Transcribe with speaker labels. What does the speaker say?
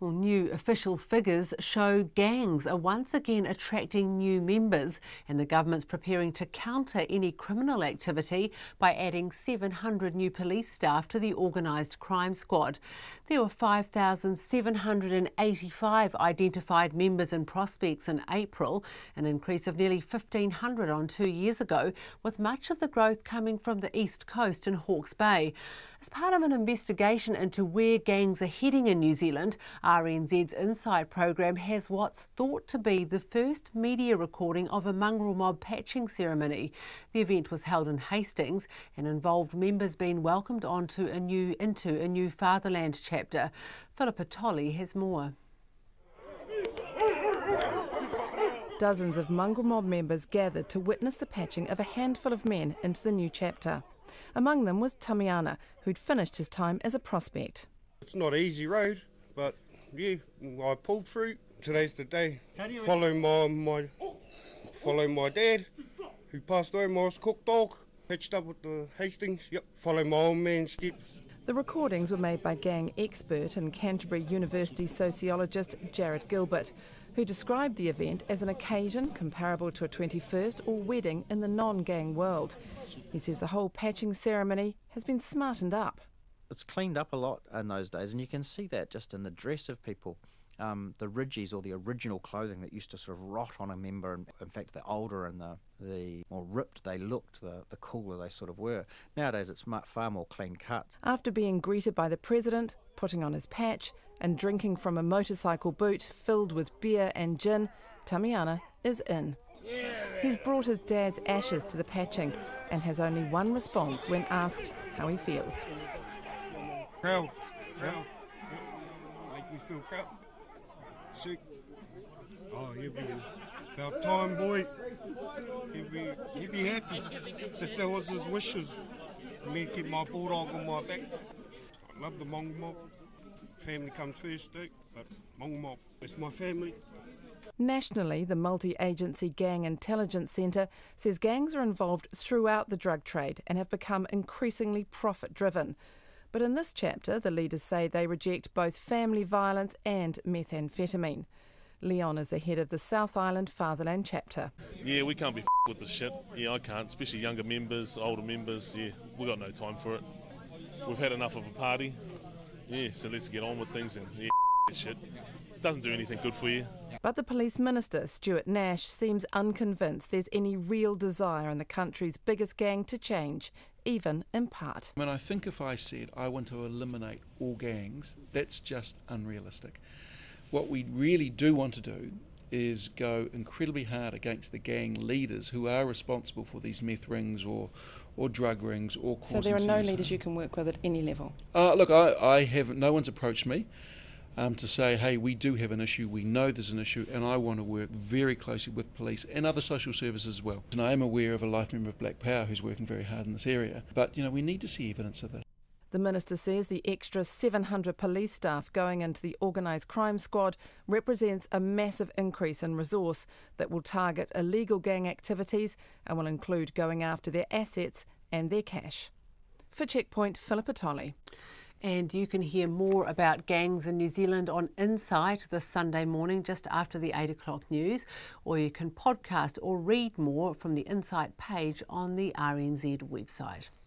Speaker 1: Well, new official figures show gangs are once again attracting new members, and the government's preparing to counter any criminal activity by adding 700 new police staff to the organised crime squad. There were 5,785 identified members and prospects in April, an increase of nearly 1,500 on two years ago, with much of the growth coming from the east coast and Hawke's Bay. As part of an investigation into where gangs are heading in New Zealand, RNZ's Insight program has what's thought to be the first media recording of a mongrel mob patching ceremony. The event was held in Hastings and involved members being welcomed onto a new into a new fatherland chapter. Philippa Tolley has more.
Speaker 2: Dozens of mongrel mob members gathered to witness the patching of a handful of men into the new chapter. Among them was Tamiana, who'd finished his time as a prospect.
Speaker 3: It's not an easy road, but yeah, I pulled through. Today's the day. Follow my my follow my dad, who passed away, Morris Cook dog. Hitched up with the Hastings. Yep, follow my old man's steps.
Speaker 2: The recordings were made by gang expert and Canterbury University sociologist Jarrod Gilbert, who described the event as an occasion comparable to a 21st or wedding in the non gang world. He says the whole patching ceremony has been smartened up.
Speaker 4: It's cleaned up a lot in those days, and you can see that just in the dress of people. Um, the ridges or the original clothing that used to sort of rot on a member, and in fact, the older and the, the more ripped they looked, the, the cooler they sort of were. Nowadays, it's far more clean cut.
Speaker 2: After being greeted by the president, putting on his patch, and drinking from a motorcycle boot filled with beer and gin, Tamiana is in. He's brought his dad's ashes to the patching and has only one response when asked how he feels.
Speaker 3: Proud. Proud. Make me feel proud. Sick. Oh, he'll be about time, boy. He'll be, he'll be happy. If that was his wishes. Me keep my bulldog on my back. I love the Mongrel mob. Family comes first, eh? but Mongrel mob, it's my family.
Speaker 2: Nationally, the multi agency Gang Intelligence Centre says gangs are involved throughout the drug trade and have become increasingly profit driven. But in this chapter, the leaders say they reject both family violence and methamphetamine. Leon is the head of the South Island Fatherland chapter.
Speaker 5: Yeah, we can't be with this shit. Yeah, I can't, especially younger members, older members. Yeah, we got no time for it. We've had enough of a party. Yeah, so let's get on with things and yeah, shit. Doesn't do anything good for you.
Speaker 2: But the police minister, Stuart Nash, seems unconvinced there's any real desire in the country's biggest gang to change, even in part.
Speaker 6: I mean, I think if I said I want to eliminate all gangs, that's just unrealistic. What we really do want to do is go incredibly hard against the gang leaders who are responsible for these meth rings or or drug rings or
Speaker 2: So there are no leaders you can work with at any level.
Speaker 6: Uh, look, I, I have no one's approached me um, to say, hey, we do have an issue, we know there's an issue, and I want to work very closely with police and other social services as well. And I am aware of a life member of Black Power who's working very hard in this area, but you know we need to see evidence of this.
Speaker 2: The minister says the extra 700 police staff going into the organised crime squad represents a massive increase in resource that will target illegal gang activities and will include going after their assets and their cash. For Checkpoint, Philippa Tolley.
Speaker 1: And you can hear more about gangs in New Zealand on Insight this Sunday morning just after the 8 o'clock news, or you can podcast or read more from the Insight page on the RNZ website.